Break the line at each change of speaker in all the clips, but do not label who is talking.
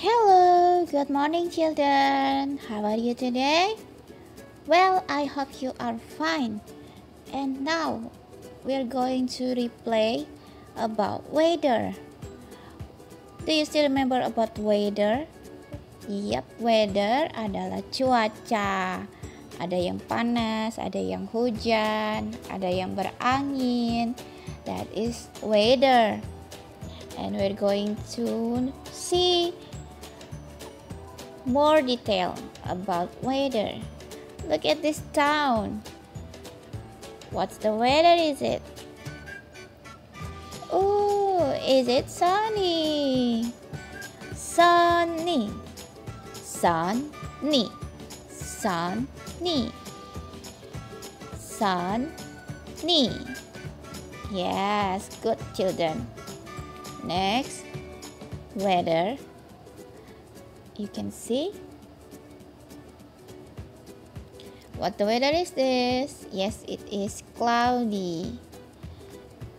Hello, good morning, children. How are you today? Well, I hope you are fine. And now we're going to replay about weather. Do you still remember about weather? Yep, weather adalah cuaca. Ada yang panas, ada yang hujan, ada yang berangin. That is weather. And we're going to see more detail about weather. Look at this town. What's the weather is it? Oh, is it sunny? Sunny. Sunny. Sunny. Sunny. Yes, good children. Next, weather you can see. What the weather is this? Yes it is cloudy.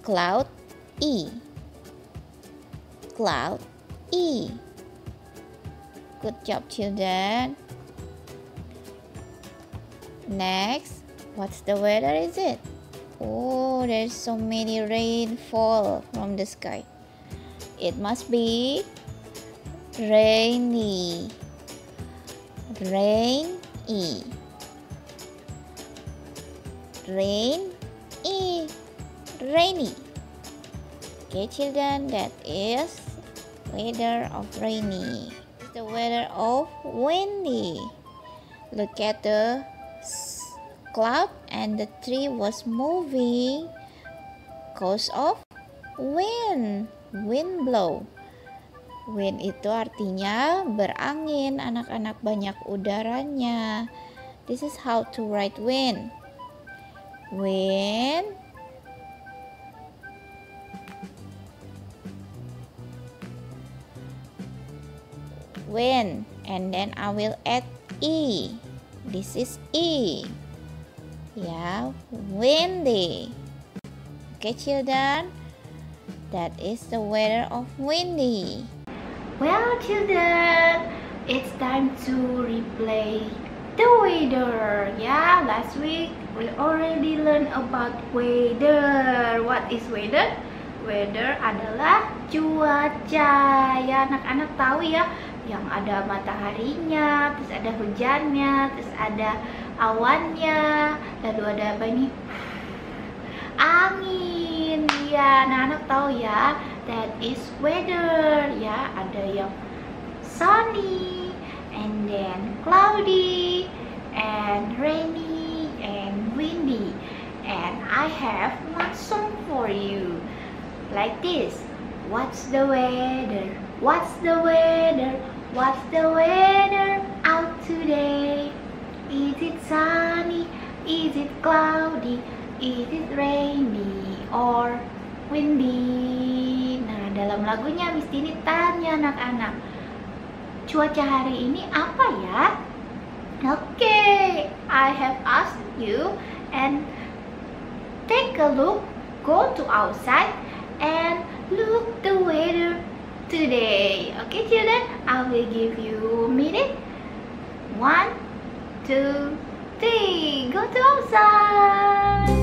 Cloud e. Cloud e. Good job children. Next what's the weather is it? Oh there's so many rainfall from the sky. It must be rainy. Rainy. Rain e rainy. Okay children that is weather of rainy. The weather of windy. Look at the cloud and the tree was moving cause of wind. Wind blow Wind itu artinya berangin, anak-anak banyak udaranya. This is how to write wind. Wind wind and then I will add e. This is e. Yeah, windy. Okay, children. That is the weather of windy.
Well, children, it's time to replay the weather. Yeah, last week we already learned about weather. What is weather? Weather adalah cuaca. Ya, anak-anak tahu ya, yang ada mataharinya, terus ada hujannya, terus ada awannya, lalu ada apa ini? Angin. Ya, anak-anak tahu ya that is weather ya. Ada yang sunny and then cloudy and rainy and windy. And I have one song for you. Like this. What's the weather? What's the weather? What's the weather out today? Is it sunny? Is it cloudy? Is it rainy or windy dalam lagunya Miss Tini tanya anak-anak, cuaca hari ini apa ya? Oke, okay, I have asked you and take a look, go to outside and look the weather today. Okay, children, I will give you a minute. One, two, three. Go to outside.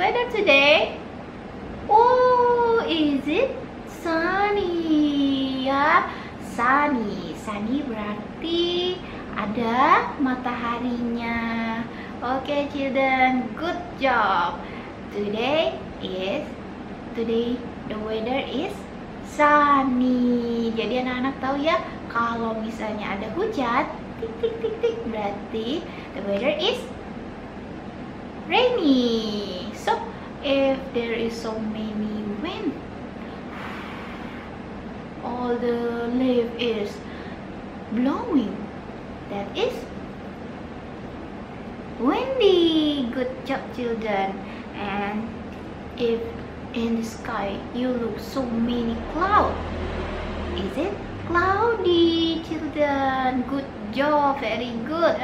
Weather today? Oh, is it sunny? Ya, sunny. Sunny berarti ada mataharinya. Oke, okay, children, good job. Today is today the weather is sunny. Jadi anak-anak tahu ya, kalau misalnya ada hujan, tik tik tik tik berarti the weather is rainy. So if there is so many wind, all the leaf is blowing. That is windy. Good job, children. And if in the sky you look so many clouds, is it cloudy, children? Good job, very good.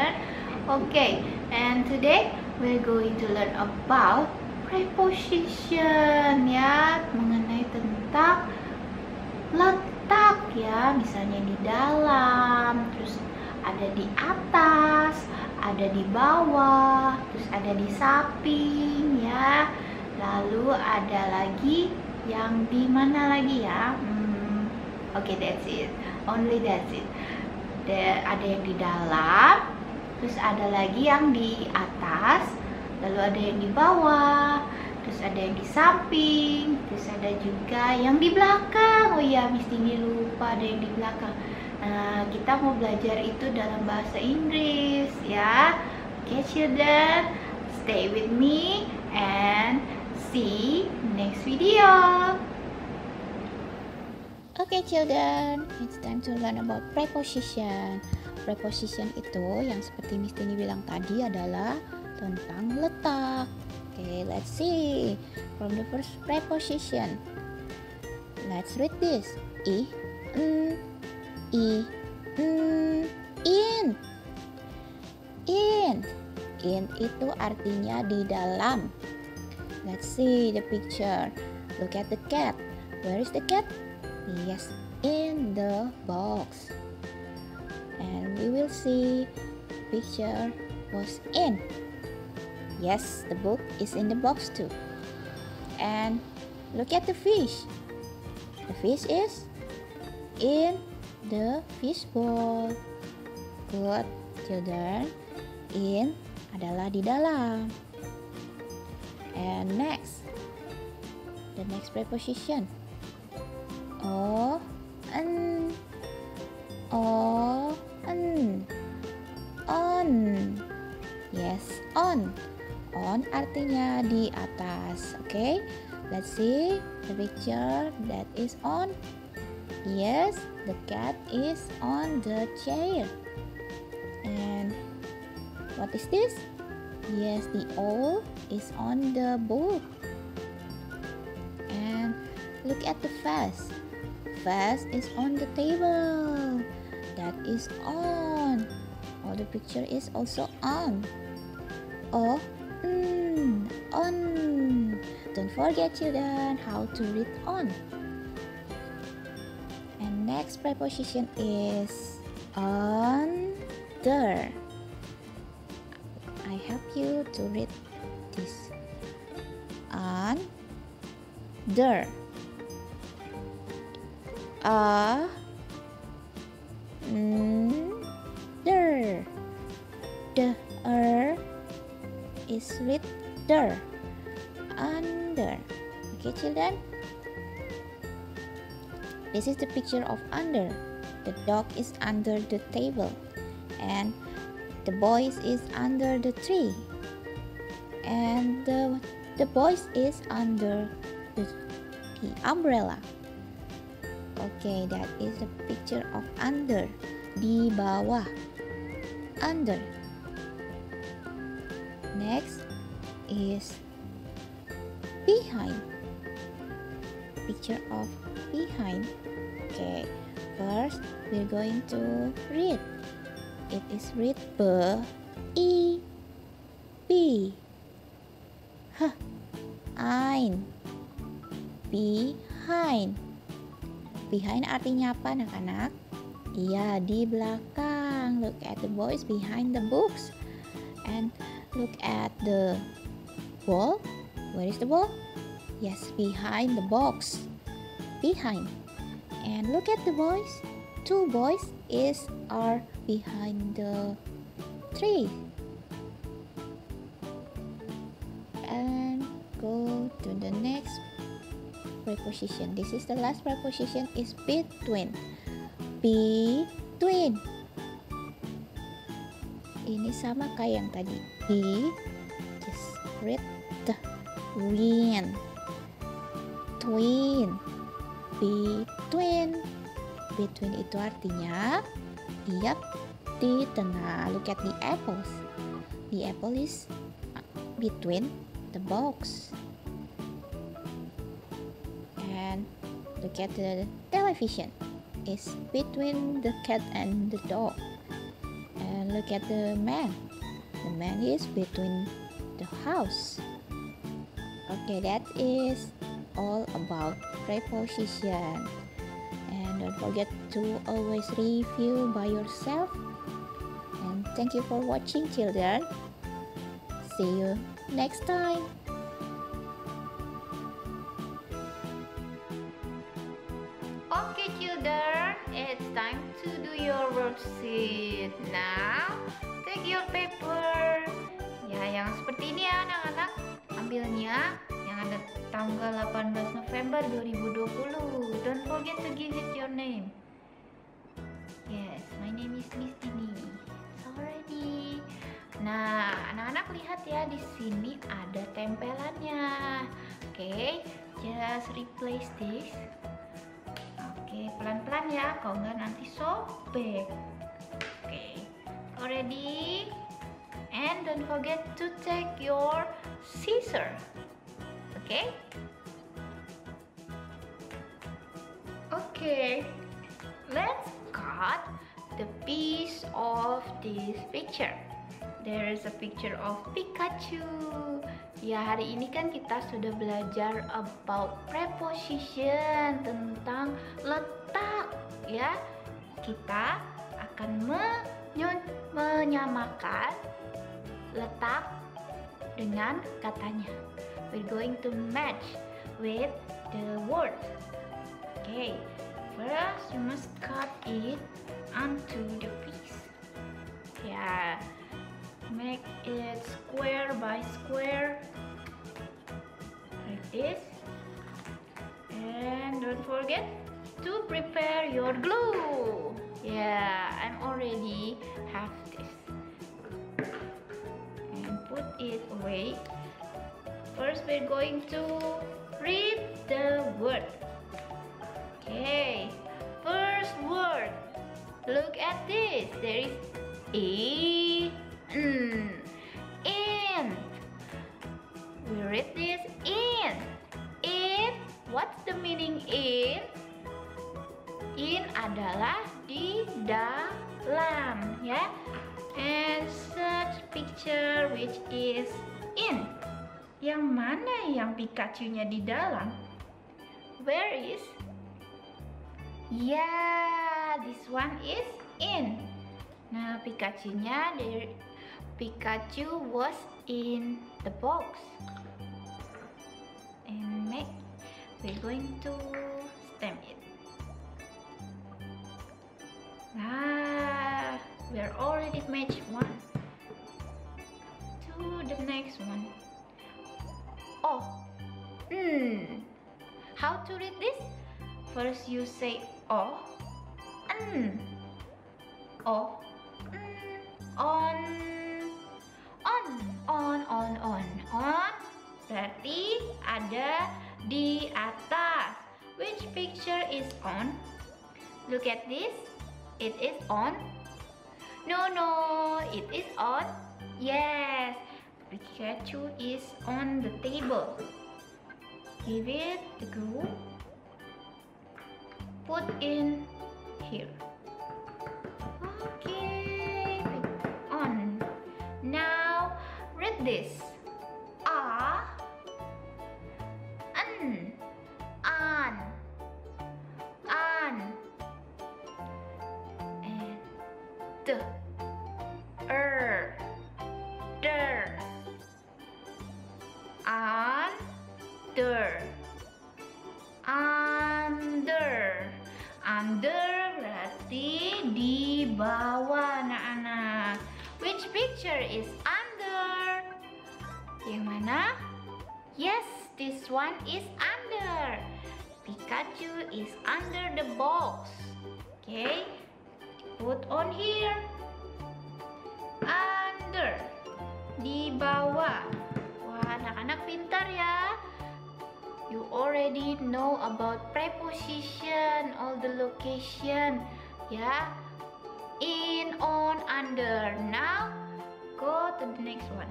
Okay, and today we're going to learn about preposition ya, mengenai tentang letak ya, misalnya di dalam, terus ada di atas, ada di bawah, terus ada di samping ya. Lalu ada lagi yang di mana lagi ya? Hmm, Oke, okay, that's it. Only that's it. ada yang di dalam, terus ada lagi yang di atas lalu ada yang di bawah terus ada yang di samping terus ada juga yang di belakang. Oh iya Miss Tinggi lupa ada yang di belakang. Nah kita mau belajar itu dalam bahasa Inggris ya. Oke okay, children stay with me and see next video.
Okay children, it's time to learn about preposition. Preposition itu yang seperti Miss Tini bilang tadi adalah tentang letak. Oke, okay, let's see. From the first preposition. Let's read this. I, n, i, n, in. In. In itu artinya di dalam. Let's see the picture. Look at the cat. Where is the cat? Yes, in the box. And we will see picture was in. Yes, the book is in the box too. And look at the fish. The fish is in the fish bowl. Good, children. In adalah di dalam. And next, the next preposition oh, o n o oh, n on yes on on artinya di atas oke okay? let's see the picture that is on yes the cat is on the chair and what is this yes the owl is on the book and look at the face vase is on the table. That is on. All the picture is also on. Oh. Don't forget how to read on. And next preposition is on under. I help you to read this. on Under a n der the er is with der under okay children this is the picture of under the dog is under the table and the boys is under the tree and the the boys is under the, the umbrella okay, that is the picture of under. Di bawah. Under. Next is behind. Picture of behind. Okay, first we're going to read. It is read B E B H ein behind Behind artinya apa anak-anak? Iya, di belakang. Look at the boys behind the books. And look at the wall. Where is the ball? Yes, behind the box. Behind. And look at the boys. Two boys is are behind the tree. And go to the next preposition. This is the last preposition is between. Between. Ini sama kayak yang tadi. Be just read the win. Twin. Between. Between itu artinya Yap, di tengah. Look at the apples. The apple is between the box. look at the television it's between the cat and the dog and look at the man The man is between the house. Okay, that is all about preposition. And don't forget to always review by yourself. And thank you for watching, children. See you next time.
Tanggal 18 November 2020. Don't forget to give it your name. Yes, my name is Miss Tini. Already. Nah, anak-anak lihat ya di sini ada tempelannya. Oke, okay, just replace this. Oke, pelan-pelan ya, kalau nggak nanti sobek. Oke, ready? And don't forget to take your scissor. Okay? Okay, let's cut the piece of this picture. There is a picture of Pikachu. Ya, hari ini kan kita sudah belajar about preposition tentang letak ya. Kita akan menyamakan letak dengan katanya. We're going to match with the word. Okay, first you must cut it onto the piece. Yeah. Make it square by square like this. And don't forget to prepare your glue. Yeah I'm already have this. And put it away. First we're going to read the word okay first word look at this there is Mm. In. We read this in. In. What's the meaning in? In adalah di dalam, ya. And such picture which is in. Yang mana yang Pikachu-nya di dalam? Where is? Yeah, this one is in. Nah, Pikachu-nya Pikachu was in the box. And make, we're going to stamp it. Ah, we're already matched one. To the next one. Oh, hmm. How to read this? First you say oh, mm, oh, mm, on. On. On on on on. Berarti ada di atas. Which picture is on? Look at this. It is on. No no. It is on. Yes. Pikachu is on the table. Give it the glue put in here Okay, on. Now read this? A an an an and d bawah anak-anak which picture is under yang mana? Yes, this one is under. Pikachu is under the box. Okay, put on here. Under. Di bawah. Wah, anak-anak pintar ya. You already know about preposition, all the location. Ya. On, under. Now, go to the next one.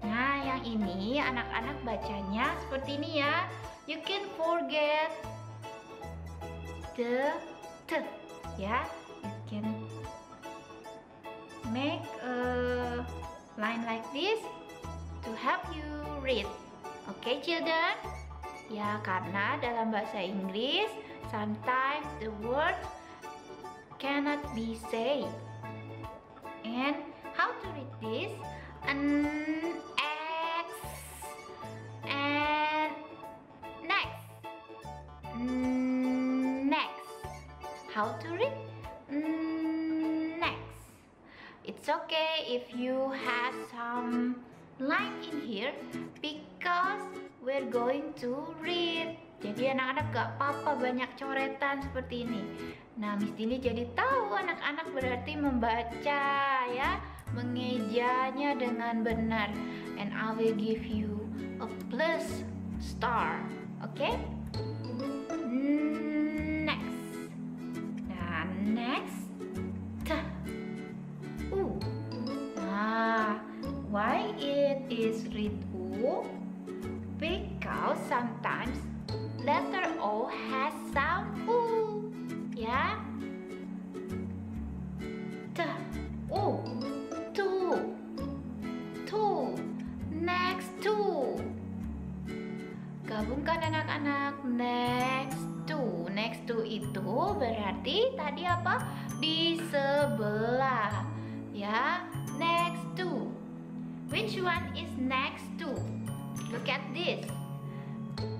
Nah, yang ini anak-anak bacanya seperti ini ya. You can forget the t ya. You can make a line like this to help you read. Oke, okay, children? Ya, karena dalam bahasa Inggris, sometimes the word cannot be said. And how to read this? An X and next. Next. How to read? Next. It's okay if you have some line in here because we're going to read. Anak-anak gak apa-apa banyak coretan seperti ini. Nah, Miss Dini jadi tahu anak-anak berarti membaca ya, mengejanya dengan benar. And I will give you a plus star. Oke? Okay? Di sebelah. Ya next two which one is next to? Look at this.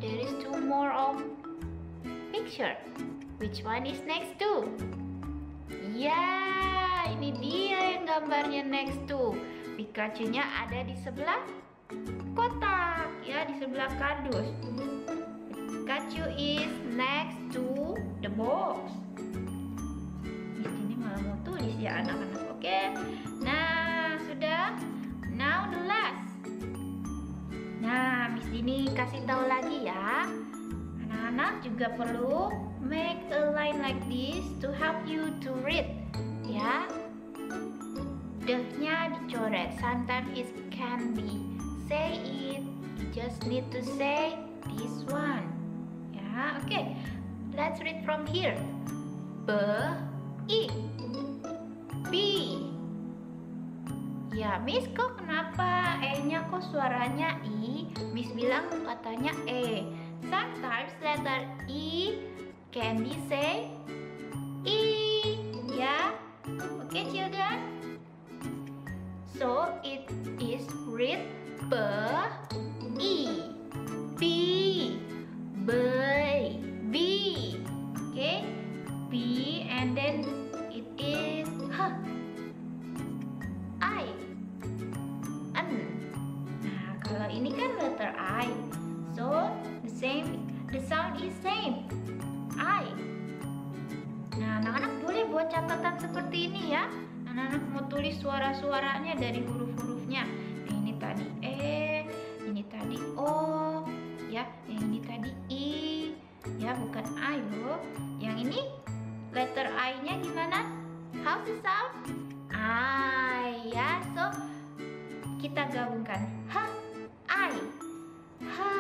There is two more of picture. Which one is next to? Ya ini dia yang gambarnya next to. Pikachu nya ada di sebelah kotak. Ya di sebelah kardus. Pikachu is next to the box tulis ya anak-anak oke okay? nah sudah now the last Nah, Miss Dini kasih tahu lagi ya. Anak-anak juga perlu make a line like this to help you to read. Ya. The-nya dicoret. Sometimes it can be say it. You just need to say this one. Ya, oke. Okay. Let's read from here. B I B Ya, Miss kok kenapa E-nya kok suaranya I? Miss bilang katanya E. Sometimes letter I can be say I. Ya, oke okay, children? So it is read B I suara-suaranya dari huruf-hurufnya. Nah, ini tadi E, ini tadi O, ya. Yang ini tadi I, ya bukan I loh. Yang ini letter I-nya gimana? How to sound? I, ya. So, kita gabungkan. Ha, I Ha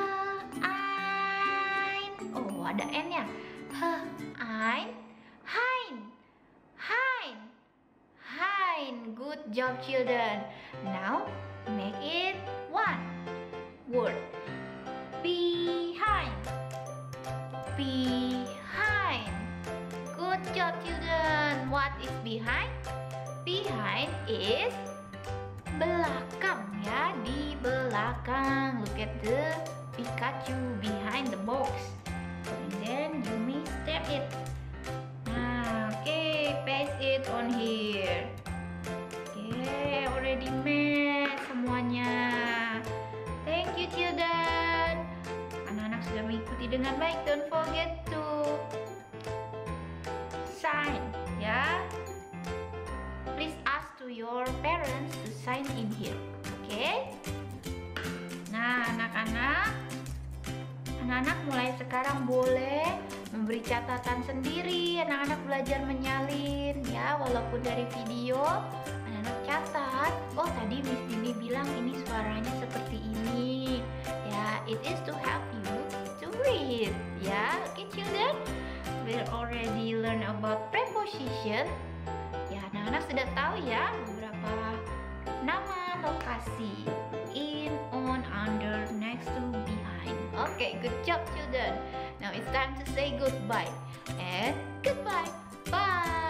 ein Oh ada N ya Ha ein Good job children. Now make it one. Word. Behind. Behind. Good job children. What is behind? Behind is belakang ya. Di belakang. Look at the Pikachu behind the box. And then you may step it dengan baik don't forget to sign ya please ask to your parents to sign in here. Oke? Okay? Nah, anak-anak, anak-anak mulai sekarang boleh memberi catatan sendiri. Anak-anak belajar menyalin ya, walaupun dari video. Anak-anak catat. Oh, tadi Miss Dini bilang ini suaranya seperti ini. Ya, it is to help you it. Ya, okay children? We already learn about preposition. Ya, anak-anak sudah tahu ya beberapa nama lokasi. In, on, under, next to, behind.
Okay, good job children. Now it's time to say goodbye. And goodbye. Bye.